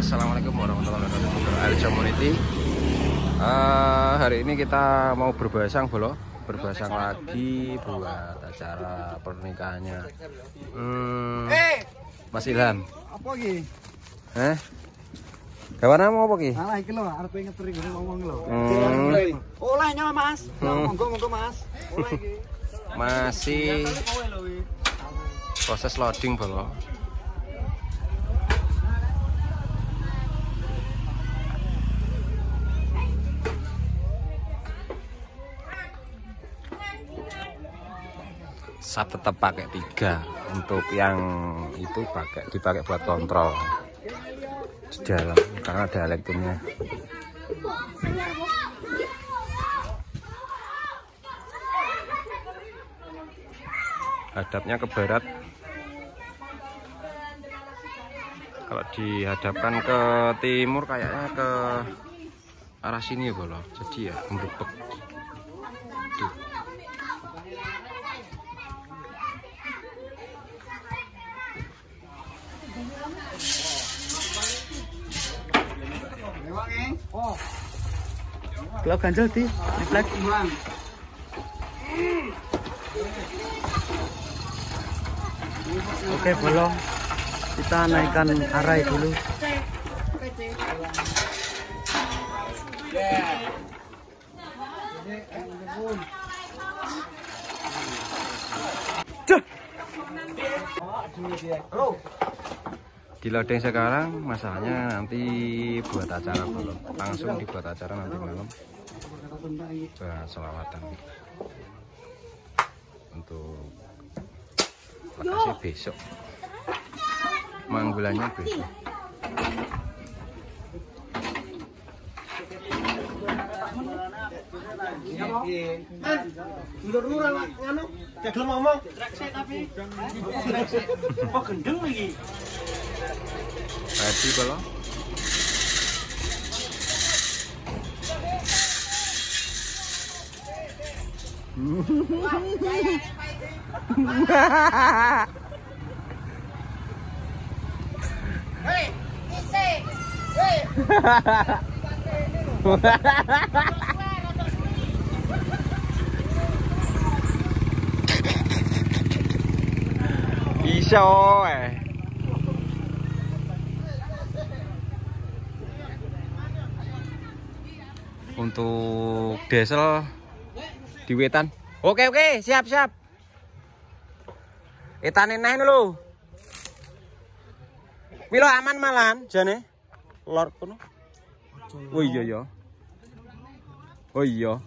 Assalamualaikum warahmatullahi wabarakatuh Al Community uh, Hari ini kita mau berbasang bolo Berbasang lagi buat acara pernikahannya hmm, Mas Ilham Apa iki? Eh? Kawan mau apa ki? Alah iki lho, arep ngeteri ngene ngomong lho. Hmm, Oleh nyawa Mas. Hmm. Monggo monggo Mas. Oleh iki. masih proses loading bolo saya tetap pakai tiga untuk yang itu pakai dipakai buat kontrol di dalam karena ada elektroniknya hadapnya ke barat. Kalau dihadapkan ke timur kayaknya ke arah sini ya bolo. Jadi ya merupek Kalau ganjel di reflek. Oke, belum. Kita naikkan arai dulu. Di loading sekarang masalahnya nanti buat acara belum. Langsung dibuat acara nanti malam. Buat selawatan. Untuk lokasi besok. Manggulannya besok. Nganu, jagel ngomong. tapi. Kok gendeng lagi? ready belum bisa eh untuk diesel di wetan. Oke oke siap siap. Etan enak lho. Milo aman malan jane. Lor kono. Oh iya ya oh iya